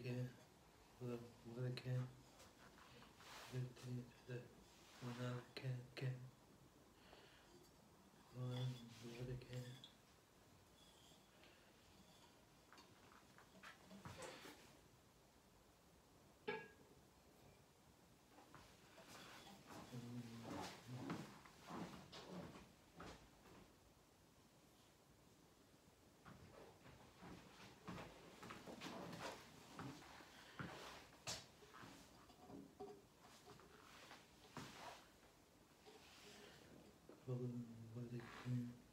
again. What, what again? 我我得。